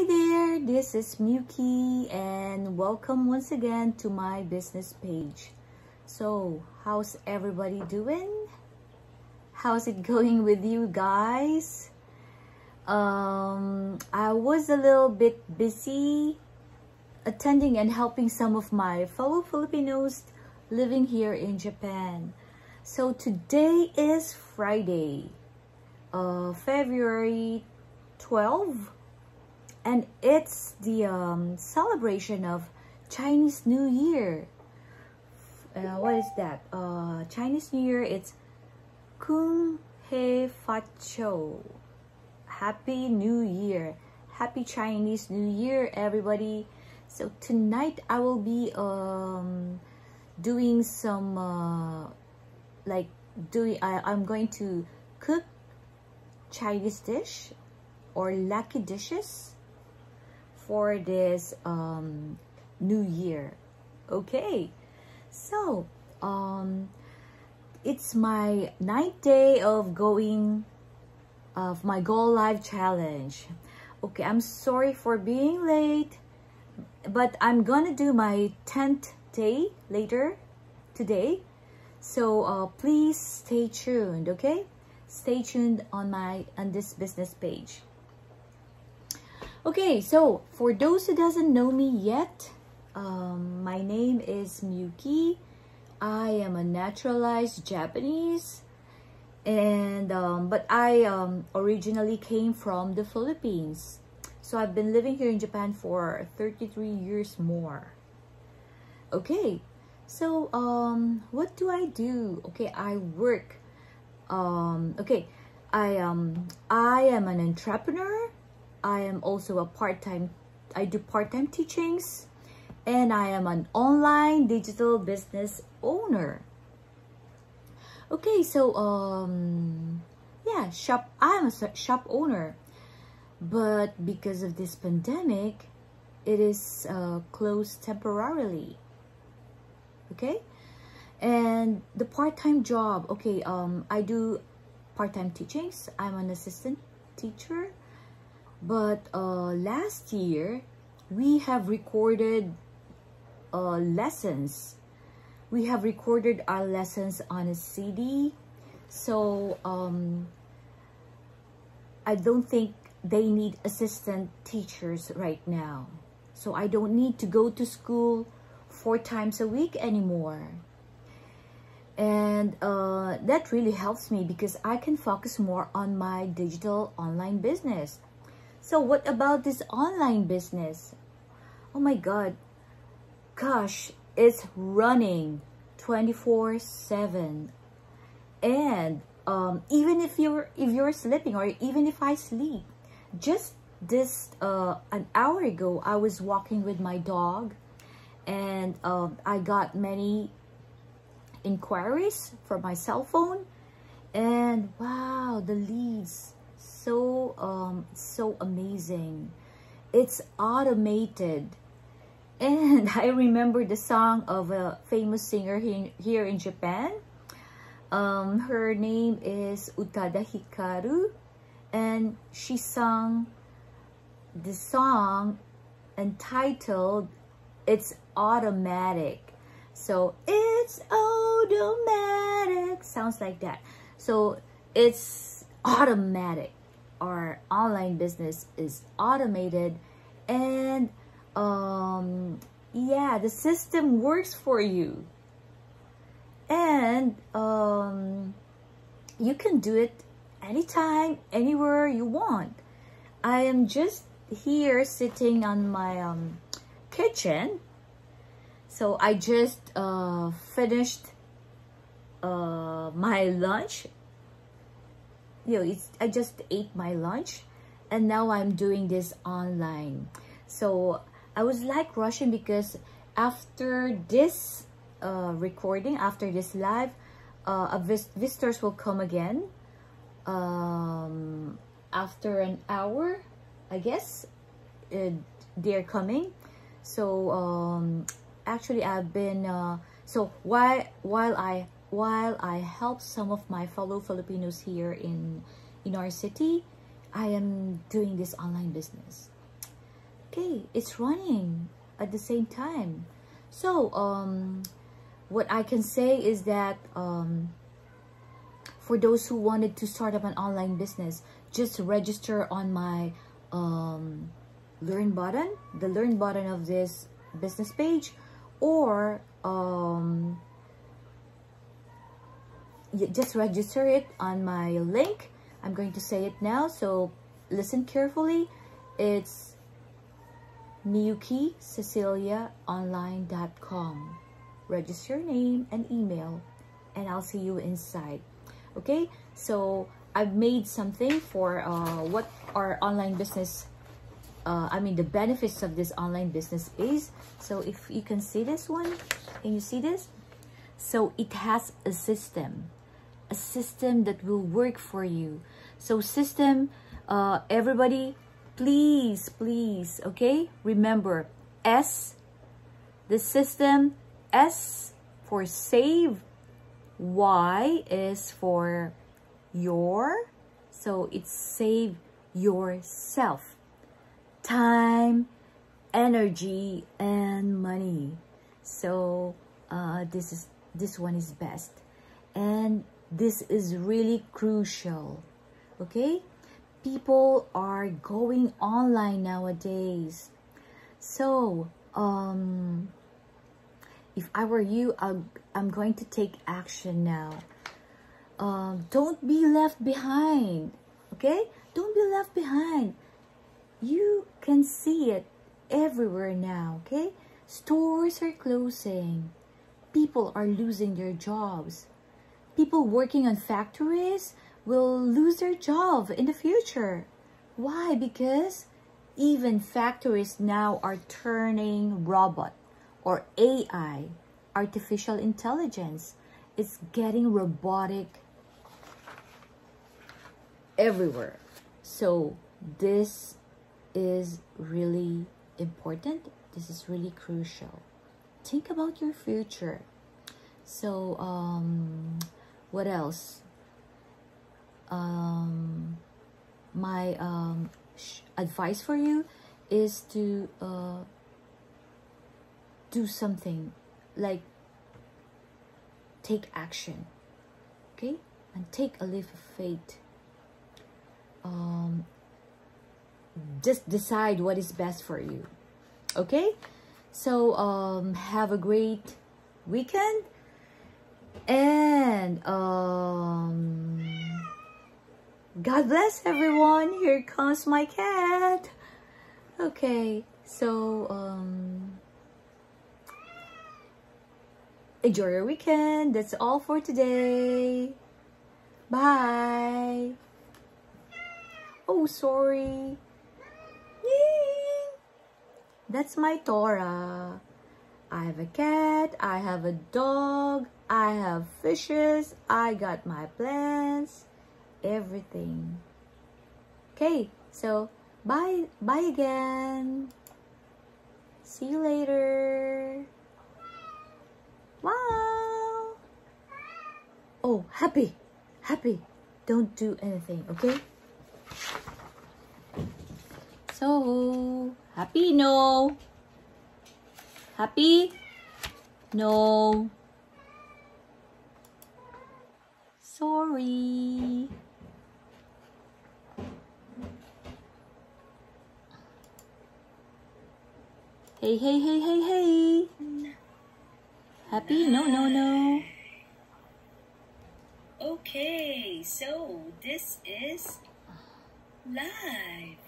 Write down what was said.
Hi there, this is Miyuki and welcome once again to my business page. So, how's everybody doing? How's it going with you guys? Um, I was a little bit busy attending and helping some of my fellow Filipinos living here in Japan. So today is Friday, uh, February 12 and it's the um, celebration of Chinese New Year. Uh, what is that? Uh, Chinese New Year, it's Kung Hei Fat Choy. Happy New Year. Happy Chinese New Year, everybody. So tonight I will be um, doing some, uh, like, doing, I, I'm going to cook Chinese dish or lucky dishes for this um, new year. Okay, so um, it's my ninth day of going of my goal Live challenge. Okay, I'm sorry for being late, but I'm gonna do my 10th day later today. So uh, please stay tuned, okay? Stay tuned on my on this business page. Okay, so for those who doesn't know me yet, um, my name is Miyuki. I am a naturalized Japanese, and um, but I um, originally came from the Philippines. So I've been living here in Japan for 33 years more. Okay, so um, what do I do? Okay, I work. Um, okay, I um I am an entrepreneur I am also a part-time, I do part-time teachings and I am an online digital business owner. Okay, so, um, yeah, shop, I'm a shop owner. But because of this pandemic, it is uh, closed temporarily. Okay? And the part-time job, okay, um, I do part-time teachings. I'm an assistant teacher but uh, last year, we have recorded uh, lessons. We have recorded our lessons on a CD. So um, I don't think they need assistant teachers right now. So I don't need to go to school four times a week anymore. And uh, that really helps me because I can focus more on my digital online business. So what about this online business? Oh my God. Gosh, it's running 24-7. And um, even if you're if you're sleeping or even if I sleep, just this uh, an hour ago, I was walking with my dog and um, I got many inquiries for my cell phone and wow, the leads so um so amazing. It's automated. And i remember the song of a famous singer here in japan. Um her name is utada hikaru. And she sung the song entitled it's automatic. So it's automatic. Sounds like that. So it's automatic our online business is automated and um, yeah, the system works for you. And um, you can do it anytime, anywhere you want. I am just here sitting on my um, kitchen. So I just uh, finished uh, my lunch you know, it's, I just ate my lunch and now I'm doing this online. So I was like rushing because after this uh, recording, after this live, uh, vis visitors will come again um, after an hour, I guess. Uh, they're coming. So um, actually I've been, uh, so while, while I while I help some of my fellow Filipinos here in, in our city, I am doing this online business. okay it's running at the same time so um what i can say is that um for those who wanted to start up an online business just register on my um learn button the learn button of this business page or um just register it on my link. I'm going to say it now so listen carefully. It's miyukiceciliaonline.com register your name and email and i'll see you inside. Okay? So i've made something for uh, what our online business uh, I mean the benefits of this online business is. So if you can see this one can you see this? So it has a system a system that will work for you. So system uh, everybody please please okay? Remember S the system S for save Y is for your so it's save yourself. Time, energy, and money. So uh, this is this one is best, and this is really crucial. Okay, people are going online nowadays. So um, if I were you, i I'm going to take action now. Um, don't be left behind. Okay, don't be left behind you can see it everywhere now, okay? Stores are closing. People are losing their jobs. People working on factories will lose their job in the future. Why? Because even factories now are turning robot or AI, artificial intelligence. It's getting robotic everywhere. So this is really important. This is really crucial. Think about your future. So, um, what else? Um, my um, advice for you is to uh, do something like take action, okay? And take a leap of faith. Um, just decide what is best for you okay so um have a great weekend and um god bless everyone. Here comes my cat. Okay so um enjoy your weekend. That's all for today. Bye. Oh sorry. That's my Tora. I have a cat, I have a dog, I have fishes, I got my plants, everything. Okay, so bye, bye again. See you later. Wow. Oh, happy, happy. Don't do anything, okay? So, happy? No. Happy? No. Sorry. Hey, hey, hey, hey, hey. Happy? No, no, no. Okay, so this is live.